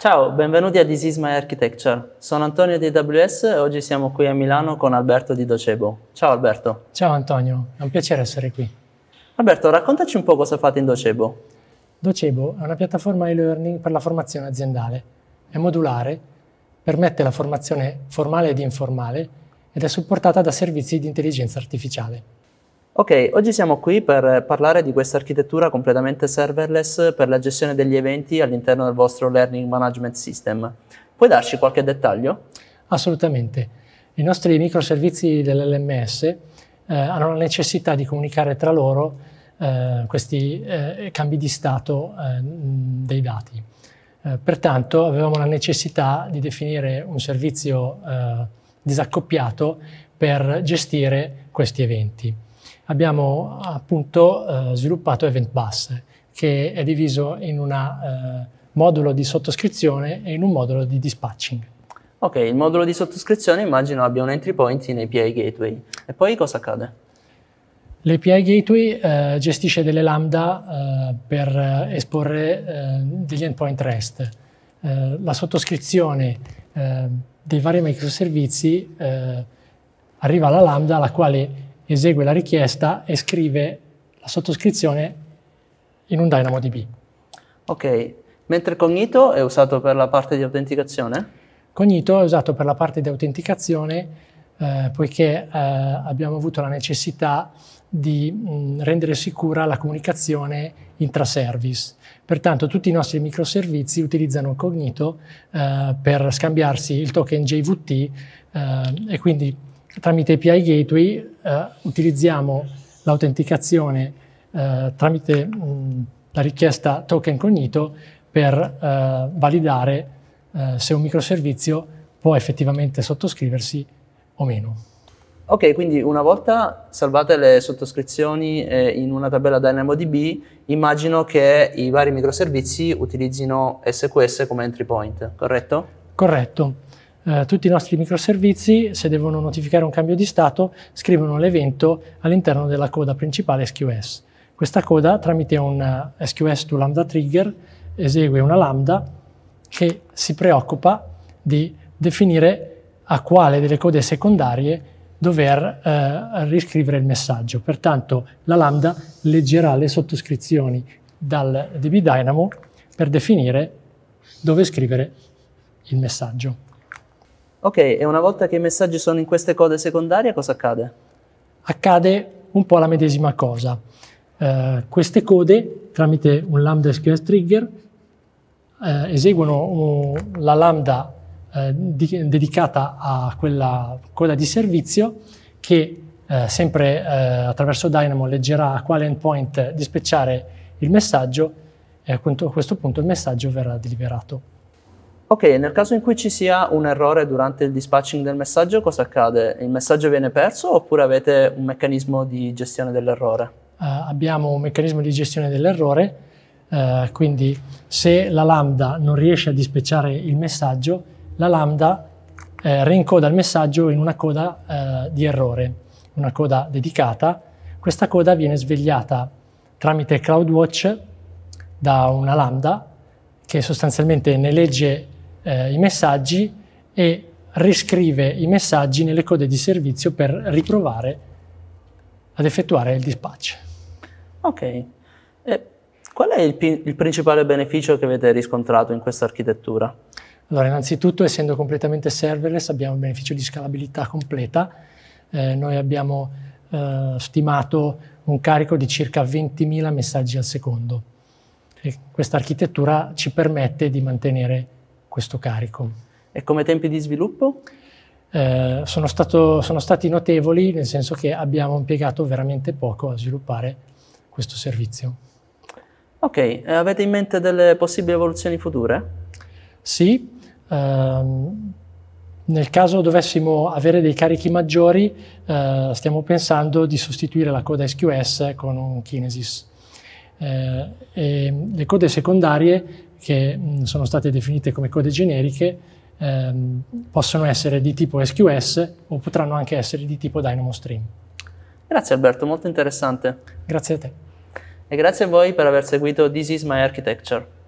Ciao, benvenuti a This is My Architecture. Sono Antonio di AWS e oggi siamo qui a Milano con Alberto di Docebo. Ciao Alberto. Ciao Antonio, è un piacere essere qui. Alberto, raccontaci un po' cosa fate in Docebo. Docebo è una piattaforma e-learning per la formazione aziendale. È modulare, permette la formazione formale ed informale ed è supportata da servizi di intelligenza artificiale. Ok, oggi siamo qui per parlare di questa architettura completamente serverless per la gestione degli eventi all'interno del vostro Learning Management System. Puoi darci qualche dettaglio? Assolutamente. I nostri microservizi dell'LMS eh, hanno la necessità di comunicare tra loro eh, questi eh, cambi di stato eh, dei dati. Eh, pertanto avevamo la necessità di definire un servizio eh, disaccoppiato per gestire questi eventi abbiamo appunto eh, sviluppato Event Bus, che è diviso in un eh, modulo di sottoscrizione e in un modulo di dispatching. Ok, il modulo di sottoscrizione immagino abbia un entry point in API Gateway. E poi cosa accade? L'API Gateway eh, gestisce delle lambda eh, per eh, esporre eh, degli endpoint REST. La sottoscrizione dei vari microservizi arriva alla lambda alla quale esegue la richiesta e scrive la sottoscrizione in un DynamoDB. Ok, mentre Cognito è usato per la parte di autenticazione? Cognito è usato per la parte di autenticazione eh, poiché eh, abbiamo avuto la necessità di mh, rendere sicura la comunicazione intra-service. Pertanto tutti i nostri microservizi utilizzano Cognito eh, per scambiarsi il token JVT eh, e quindi tramite API Gateway eh, utilizziamo l'autenticazione eh, tramite mh, la richiesta token cognito per eh, validare eh, se un microservizio può effettivamente sottoscriversi o meno. Ok, quindi una volta salvate le sottoscrizioni eh, in una tabella DynamoDB, immagino che i vari microservizi utilizzino SQS come entry point, corretto? Corretto. Eh, tutti i nostri microservizi, se devono notificare un cambio di stato, scrivono l'evento all'interno della coda principale SQS. Questa coda, tramite un SQS to Lambda Trigger, esegue una lambda che si preoccupa di definire a quale delle code secondarie dover eh, riscrivere il messaggio. Pertanto la lambda leggerà le sottoscrizioni dal DB Dynamo per definire dove scrivere il messaggio. Ok, e una volta che i messaggi sono in queste code secondarie, cosa accade? Accade un po' la medesima cosa. Uh, queste code, tramite un lambda SQS trigger, uh, eseguono uh, la lambda di, dedicata a quella coda di servizio che sempre attraverso Dynamo leggerà a quale endpoint dispecciare il messaggio e a questo punto il messaggio verrà deliberato. Ok, nel caso in cui ci sia un errore durante il dispatching del messaggio, cosa accade? Il messaggio viene perso oppure avete un meccanismo di gestione dell'errore? Uh, abbiamo un meccanismo di gestione dell'errore, uh, quindi se la lambda non riesce a dispecciare il messaggio, la lambda eh, reencoda il messaggio in una coda eh, di errore, una coda dedicata. Questa coda viene svegliata tramite CloudWatch da una lambda che sostanzialmente ne legge eh, i messaggi e riscrive i messaggi nelle code di servizio per riprovare ad effettuare il dispatch. Ok. E qual è il, il principale beneficio che avete riscontrato in questa architettura? Allora, innanzitutto, essendo completamente serverless, abbiamo il beneficio di scalabilità completa. Eh, noi abbiamo eh, stimato un carico di circa 20.000 messaggi al secondo. E questa architettura ci permette di mantenere questo carico. E come tempi di sviluppo? Eh, sono, stato, sono, stati notevoli, nel senso che abbiamo impiegato veramente poco a sviluppare questo servizio. Ok, e avete in mente delle possibili evoluzioni future? Sì, ehm, nel caso dovessimo avere dei carichi maggiori, eh, stiamo pensando di sostituire la coda SQS con un Kinesis. Eh, le code secondarie che mh, sono state definite come code generiche ehm, possono essere di tipo SQS o potranno anche essere di tipo Dynamo Stream. Grazie Alberto, molto interessante. Grazie a te. E grazie a voi per aver seguito This is My Architecture.